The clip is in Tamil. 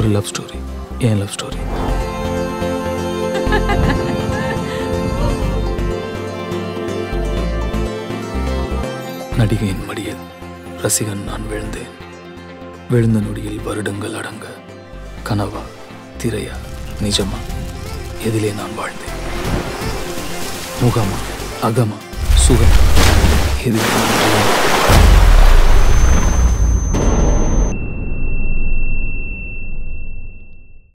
ஒரு லவ் ஸ்டோரி என் லவ் ஸ்டோரி நடிகையின் மடியில் ரசிகன் நான் விழுந்தேன். விழுந்த நொடியில் வருடங்கள் அடங்க கனவா திரையா நிஜமா எதிலே நான் வாழ்ந்தேன். முகமா அகமா சுகமா எதிலே நான்